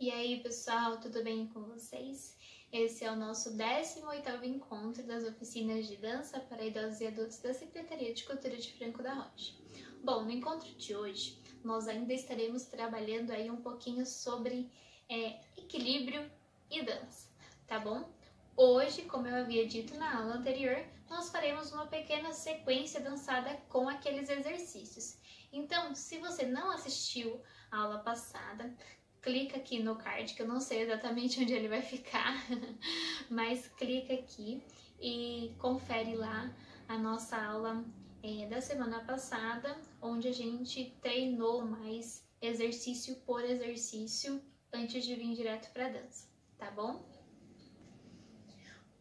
E aí, pessoal, tudo bem com vocês? Esse é o nosso 18º encontro das oficinas de dança para idosos e adultos da Secretaria de Cultura de Franco da Rocha. Bom, no encontro de hoje, nós ainda estaremos trabalhando aí um pouquinho sobre é, equilíbrio e dança, tá bom? Hoje, como eu havia dito na aula anterior, nós faremos uma pequena sequência dançada com aqueles exercícios. Então, se você não assistiu a aula passada, clica aqui no card, que eu não sei exatamente onde ele vai ficar, mas clica aqui e confere lá a nossa aula é, da semana passada, onde a gente treinou mais exercício por exercício antes de vir direto para dança, tá bom?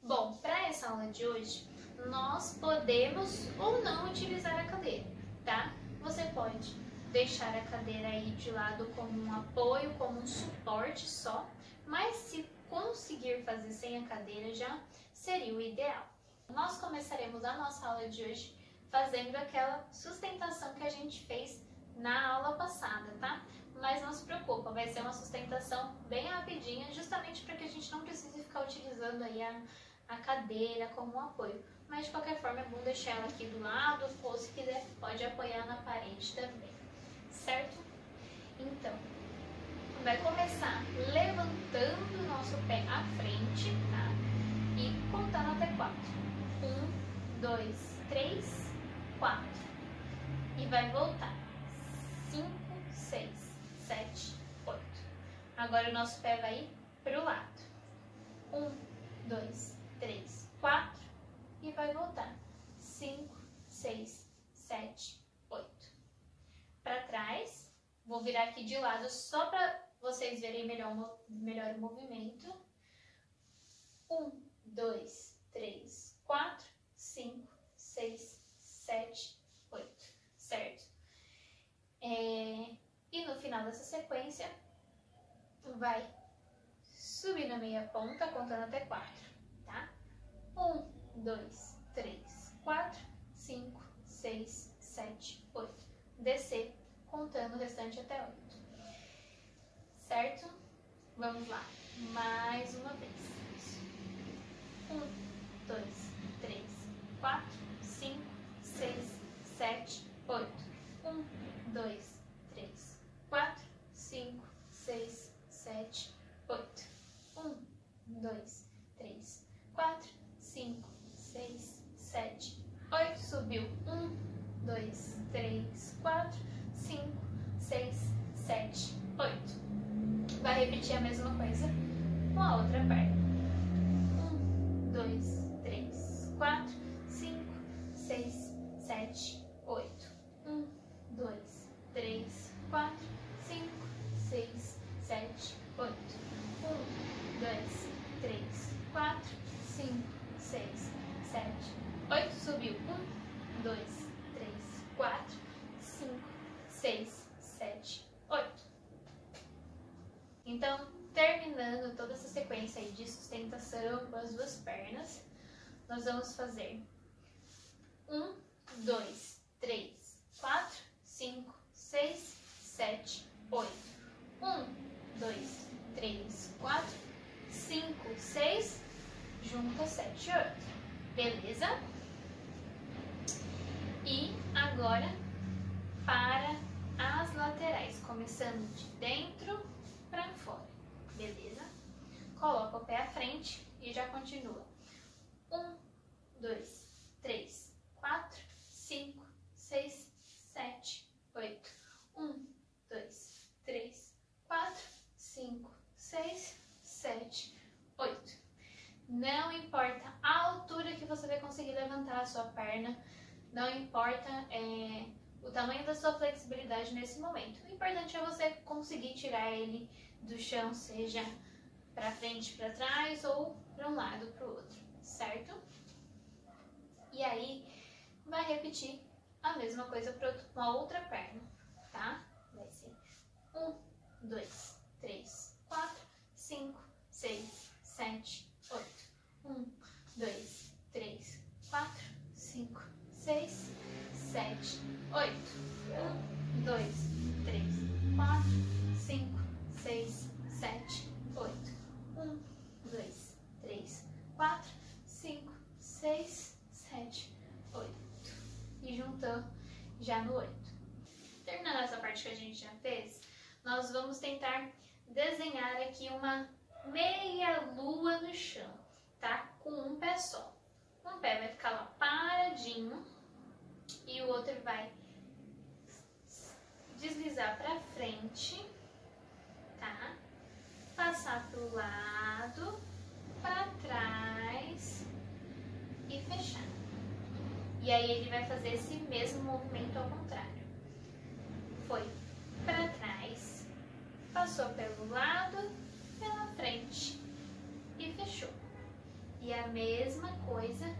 Bom, para essa aula de hoje, nós podemos ou não utilizar a cadeira, tá? Você pode deixar a cadeira aí de lado como um apoio, como um suporte só, mas se conseguir fazer sem a cadeira já seria o ideal. Nós começaremos a nossa aula de hoje fazendo aquela sustentação que a gente fez na aula passada, tá? Mas não se preocupa, vai ser uma sustentação bem rapidinha, justamente para que a gente não precise ficar utilizando aí a, a cadeira como um apoio. Mas de qualquer forma é bom deixar ela aqui do lado, ou se quiser pode apoiar na parede também, certo? Então, vai começar levantando o nosso pé à frente, tá? E contando até quatro. Um, dois, três, quatro. E vai voltar. Cinco, seis, sete, oito. Agora o nosso pé vai ir para o lado. Um, dois, três, quatro e vai voltar. 5, 6, 7, 8. Para trás, aqui de lado só para vocês verem melhor, melhor o movimento. 1, 2, 3, 4, 5, 6, 7, 8. Certo? É... E no final dessa sequência, vai subir na meia ponta, contando até 4, tá? 1, 2, 3, 4, 5, 6, 7, 8. Descer, contando o restante até 8. Certo? Vamos lá. Mais uma vez. 1, 2, 3, 4, 5, 6, 7, 8. 1, 2, 3, 4, 5, 6, 7, 8. 1, 2, 3, 4, 5, seis, sete, oito, subiu. Um, dois, três, quatro, cinco, seis, sete, oito. Vai repetir a mesma coisa com a outra perna. Um, dois, três, quatro, cinco, seis, sete, oito. Um, dois, três, quatro, cinco, seis, sete, oito. Um, dois, três, quatro, cinco, seis, sete, oito, subiu. Um, dois, três, quatro, cinco, seis, sete, oito. Então, terminando toda essa sequência aí de sustentação com as duas pernas, nós vamos fazer um, dois, três, quatro, cinco, seis, sete, oito. Um, dois, três, quatro, cinco, seis, junta sete, oito. Beleza? E agora para as laterais, começando de dentro para fora. Beleza? Coloca o pé à frente e já continua. Um, dois, três, quatro, cinco, seis, sete, oito. Um, dois, três, quatro, cinco, seis, sete, oito. Não importa a altura que você vai conseguir levantar a sua perna, não importa é, o tamanho da sua flexibilidade nesse momento. O importante é você conseguir tirar ele do chão, seja para frente, para trás ou para um lado, para o outro, certo? E aí vai repetir a mesma coisa para uma outra perna, tá? Vai ser um, dois, três, quatro, cinco, seis, sete, oito. Um, dois, três, quatro, cinco, seis, sete, oito. Um, dois, três, quatro, cinco, seis, sete, já no 8. Terminando essa parte que a gente já fez, nós vamos tentar desenhar aqui uma meia lua no chão, tá? Com um pé só. Um pé vai ficar lá paradinho e o outro vai deslizar para frente, tá? Passar pro lado, para trás e fechar. E aí ele vai fazer esse mesmo movimento ao contrário. Foi para trás, passou pelo lado, pela frente e fechou. E a mesma coisa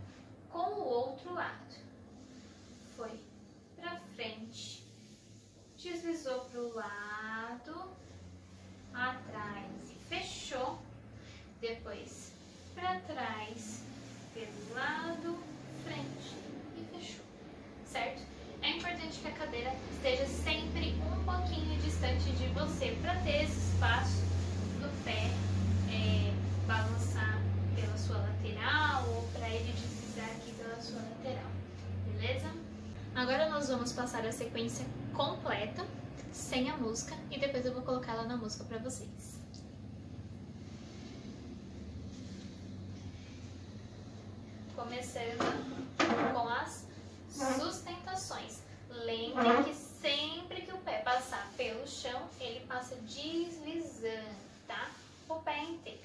com o outro lado. Foi para frente, deslizou para o lado, atrás e fechou. Depois para trás, pelo lado, frente e fechou. Certo? É importante que a cadeira esteja sempre um pouquinho distante de você para ter esse espaço do pé é, balançar pela sua lateral ou para ele deslizar aqui pela sua lateral. Beleza? Agora nós vamos passar a sequência completa, sem a música, e depois eu vou colocar ela na música para vocês. Começando com as sustentações. Lembre que sempre que o pé passar pelo chão, ele passa deslizando, tá? O pé inteiro.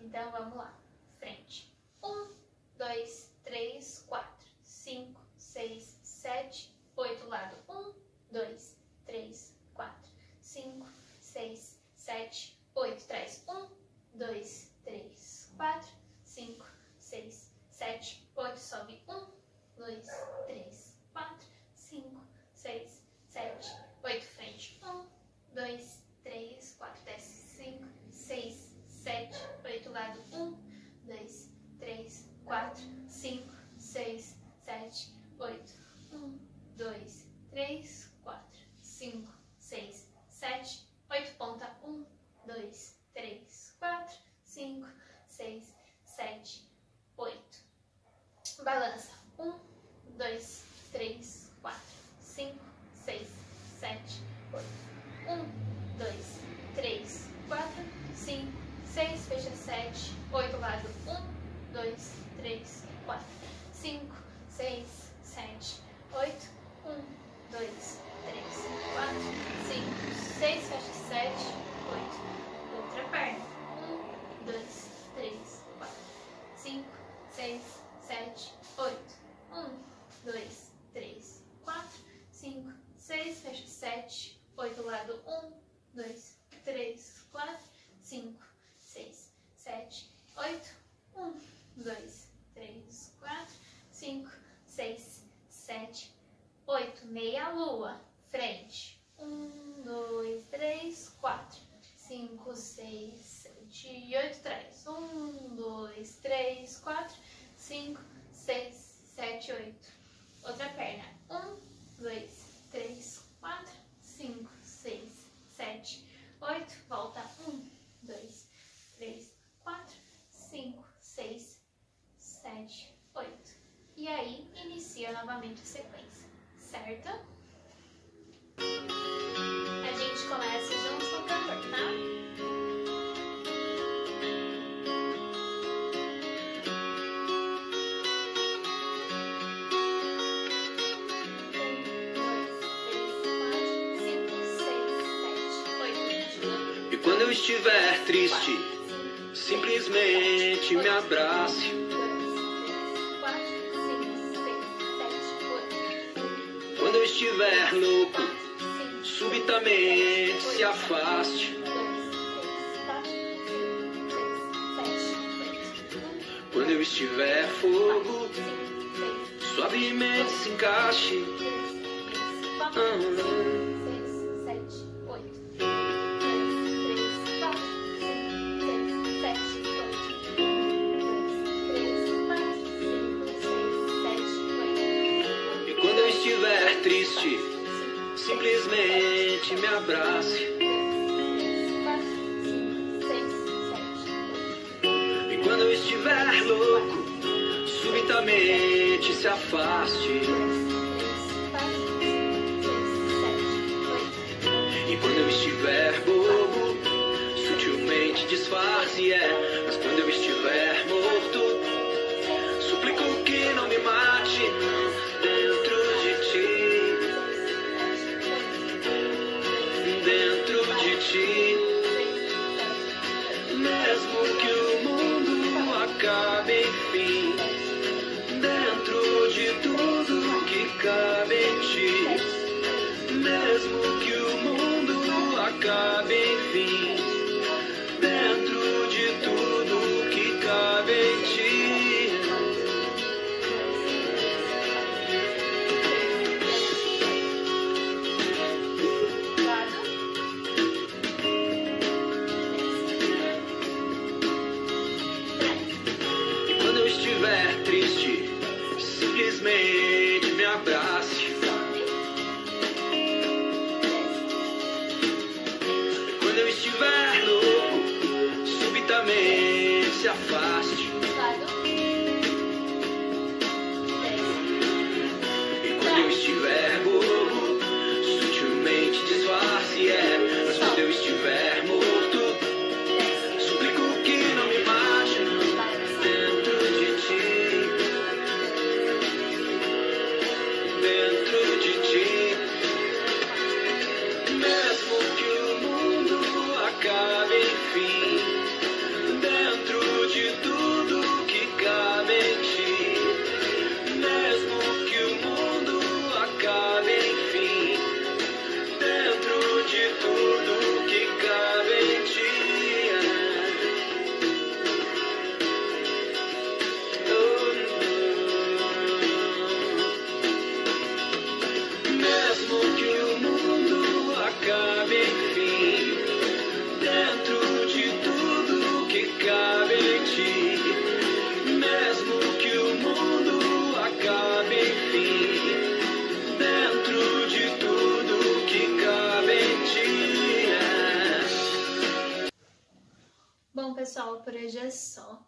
Então vamos lá. Frente. Um, dois, três, quatro, cinco, seis, sete, oito. Lado. Um, dois, três, quatro, cinco, seis, sete, oito. Traz. Um, dois, três, quatro, cinco, seis, sete, oito. Sobe. Um, dois, três, quatro, cinco, seis, sete, oito. Frente. Um, dois, três, quatro, desce. Cinco, seis, sete, oito. Lado. Um, dois, três, quatro, cinco, seis, sete, oito. Um, dois, três, quatro, cinco, seis, sete, oito. Ponta. Um, dois, três, quatro, cinco, seis, sete, oito. Balança. Um, dois, três, quatro, cinco, seis, sete, oito. Um, dois, três, quatro, cinco, seis, fecha sete, oito. Lado. Um, dois, três, quatro, cinco, seis, sete, oito. Um, dois, três, quatro, cinco, seis, fecha sete, oito. Outra perna. Um, dois, três, quatro, cinco, seis, sete, oito. Um, dois, três, quatro, cinco, seis, fecha sete, oito. Lado. Um, dois, três, quatro, cinco, seis, sete, oito. Um, dois, três, quatro, cinco, seis, sete, oito. Meia lua. Frente. Um, dois, três, quatro, cinco, seis, sete e oito. Trás. Um, dois, três, quatro, cinco, seis, sete, oito. Outra perna. Um, dois, três, quatro, cinco, seis, sete, oito. Volta. Um, dois, três, quatro, cinco, seis, sete, oito. E aí, a sequência, certo? A gente começa juntos no tambor, tá? E quando eu estiver triste, simplesmente me abrace. Estiver louco, subitamente se afaste. Quando eu estiver fogo, suavemente se encaixe. Ah, simplesmente me abrace. E quando eu estiver louco, subitamente se afaste. E quando eu estiver bobo, sutilmente disfarce, é. Mas quando eu estiver morto, suplico que não me mate. por hoje é só,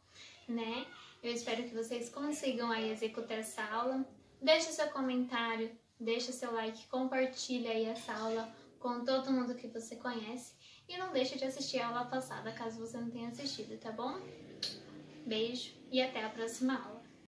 né? Eu espero que vocês consigam aí executar essa aula. Deixe seu comentário, deixe seu like, compartilha aí essa aula com todo mundo que você conhece e não deixe de assistir a aula passada caso você não tenha assistido, tá bom? Beijo e até a próxima aula.